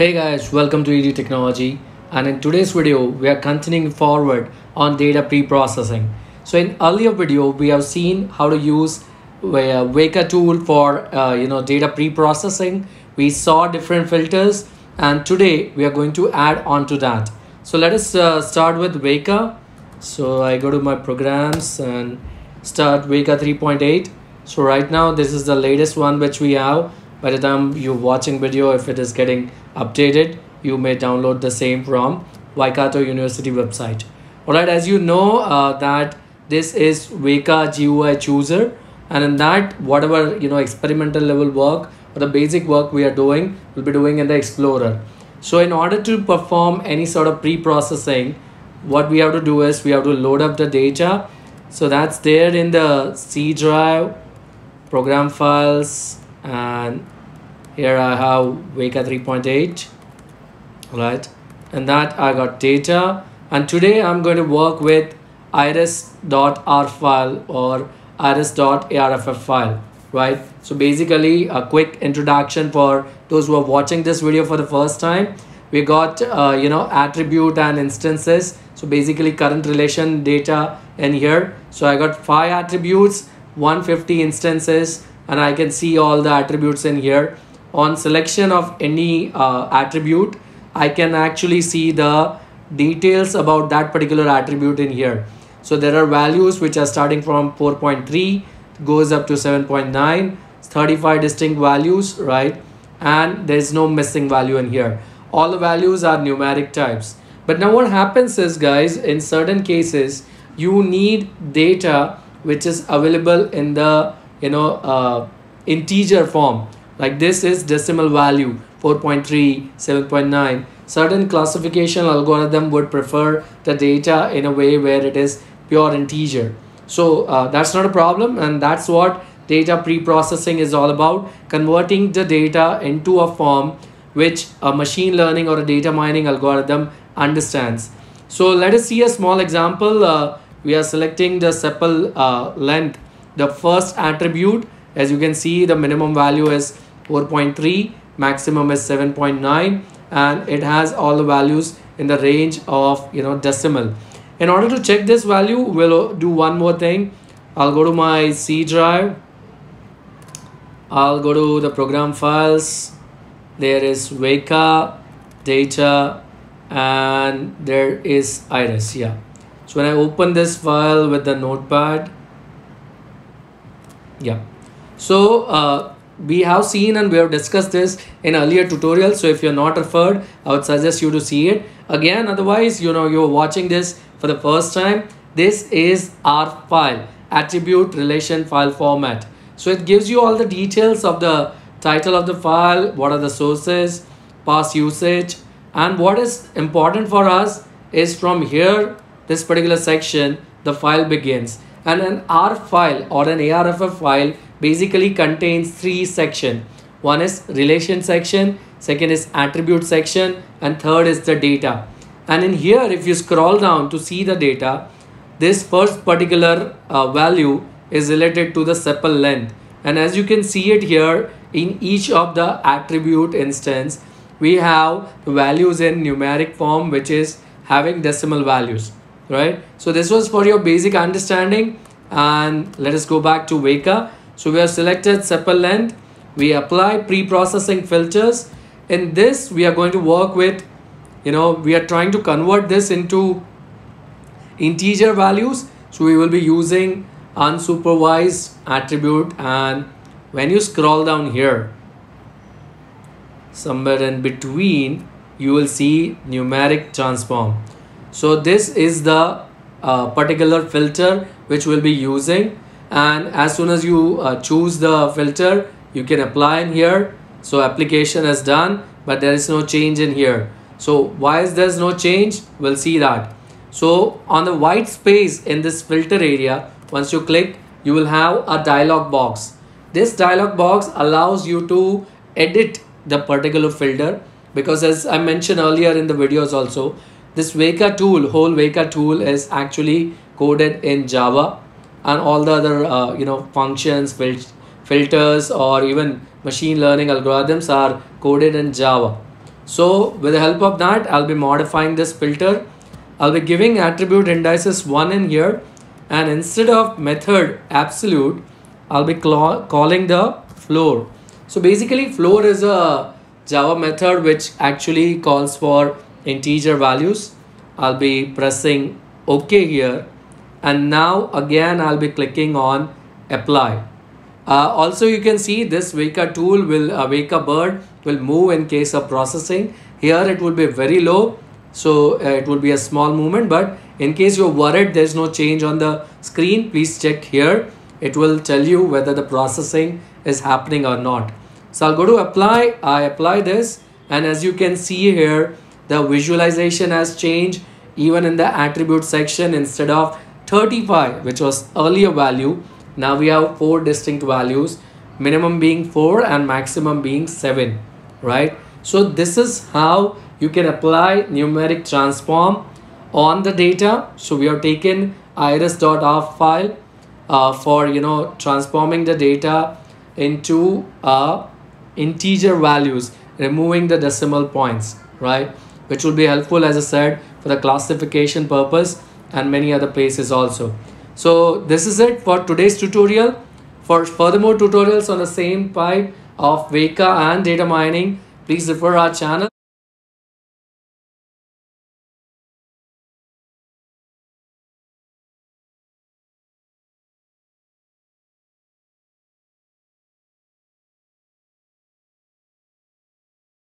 Hey guys, welcome to ED Technology and in today's video we are continuing forward on data pre-processing. So in earlier video we have seen how to use uh, Weka tool for uh, you know data pre-processing. We saw different filters and today we are going to add on to that. So let us uh, start with Weka. So I go to my programs and start Weka 3.8. So right now this is the latest one which we have by the time you're watching video if it is getting updated you may download the same from Waikato University website. Alright as you know uh, that this is Weka GUI chooser and in that whatever you know experimental level work or the basic work we are doing we'll be doing in the explorer. So in order to perform any sort of pre-processing what we have to do is we have to load up the data. So that's there in the C drive program files and here I have Weka 3.8 right? And that I got data. And today I'm going to work with iris.r file or iris.arff file right? So basically a quick introduction for those who are watching this video for the first time. We got uh, you know attribute and instances. So basically current relation data in here. So I got five attributes 150 instances and I can see all the attributes in here. On selection of any uh, attribute I can actually see the details about that particular attribute in here. So there are values which are starting from 4.3 goes up to 7.9 35 distinct values right? And there's no missing value in here. All the values are numeric types. But now what happens is guys in certain cases you need data which is available in the you know uh, integer form. Like this is decimal value 4.3 7.9 certain classification algorithm would prefer the data in a way where it is pure integer. So uh, that's not a problem and that's what data pre-processing is all about. Converting the data into a form which a machine learning or a data mining algorithm understands. So let us see a small example. Uh, we are selecting the sepal uh, length the first attribute as you can see the minimum value is 4.3 maximum is 7.9 and it has all the values in the range of you know decimal. In order to check this value we'll do one more thing. I'll go to my C drive. I'll go to the program files. There is Weka data and there is iris yeah. So when I open this file with the notepad yeah. So uh, we have seen and we have discussed this in earlier tutorials so if you're not referred i would suggest you to see it. Again otherwise you know you're watching this for the first time. This is our file attribute relation file format. So it gives you all the details of the title of the file what are the sources past usage and what is important for us is from here this particular section the file begins and an R file or an ARFF file basically contains three section. One is relation section second is attribute section and third is the data. And in here if you scroll down to see the data this first particular uh, value is related to the sepal length. And as you can see it here in each of the attribute instance we have values in numeric form which is having decimal values right so this was for your basic understanding and let us go back to Weka so we have selected sepal length. We apply pre-processing filters. In this, we are going to work with, you know, we are trying to convert this into integer values. So we will be using unsupervised attribute and when you scroll down here, somewhere in between, you will see numeric transform. So this is the uh, particular filter which we'll be using. And as soon as you uh, choose the filter you can apply in here. So application is done but there is no change in here. So why is there's no change? We'll see that. So on the white space in this filter area once you click you will have a dialog box. This dialog box allows you to edit the particular filter because as I mentioned earlier in the videos also this Weka tool whole Weka tool is actually coded in Java and all the other uh, you know functions fil filters or even machine learning algorithms are coded in java So with the help of that, I'll be modifying this filter. I'll be giving attribute indices 1 in here and instead of method absolute, I'll be calling the floor. So basically floor is a Java method which actually calls for integer values. I'll be pressing OK here and now again I'll be clicking on apply. Uh, also you can see this Weka tool will uh, Weka bird will move in case of processing. Here it will be very low so uh, it will be a small movement but in case you're worried there's no change on the screen please check here it will tell you whether the processing is happening or not so I'll go to apply I apply this and as you can see here the visualization has changed even in the attribute section instead of 35 which was earlier value. Now we have four distinct values minimum being 4 and maximum being 7 right? So this is how you can apply numeric transform on the data. So we have taken iris.arff file uh, for you know transforming the data into uh, integer values removing the decimal points right which will be helpful as I said for the classification purpose and many other places also. So this is it for today's tutorial. For furthermore tutorials on the same pipe of Weka and data mining please refer our channel